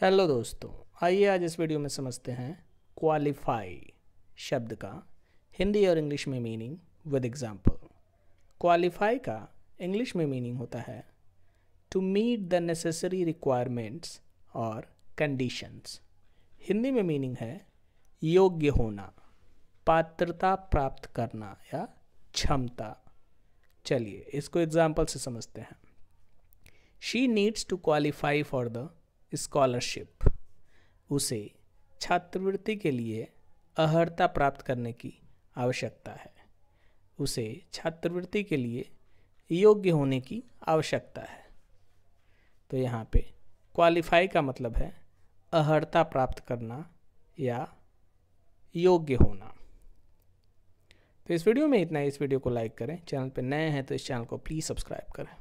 Hello दोस्तों, आइए आज इस वीडियो में समझते हैं क्वालिफाई शब्द का हिंदी और इंग्लिश में मीनिंग विद एग्जांपल क्वालिफाई का इंग्लिश में मीनिंग होता है to meet the necessary requirements और कंडीशंस हिंदी में मीनिंग है योग्य होना, पात्रता प्राप्त करना या क्षमता. चलिए इसको एग्ज़ाम्पल से समझते हैं. She needs to qualify for the scholarship उसे छात्रवृत्ति के लिए अहर्ता प्राप्त करने की आवश्यकता है। उसे छात्रवृत्ति के लिए योग्य होने की आवश्यकता है। तो यहाँ पे क्वालिफाई का मतलब है अहर्ता प्राप्त करना या योग्य होना। तो इस वीडियो में इतना इस वीडियो को लाइक करें। चैनल पर नए हैं तो इस चैनल को प्लीज़ सब्सक्राइब करें।